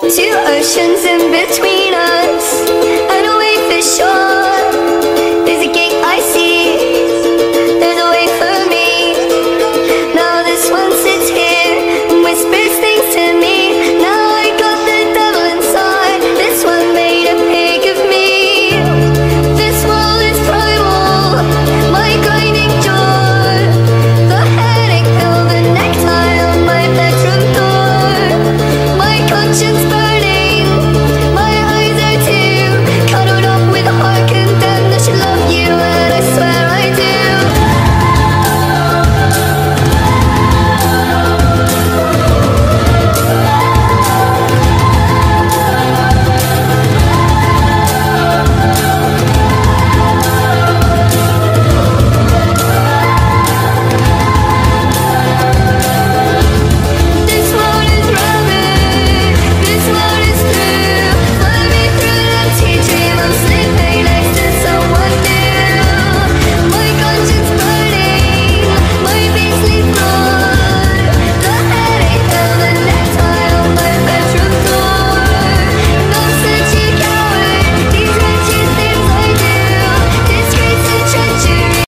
Two oceans in between us,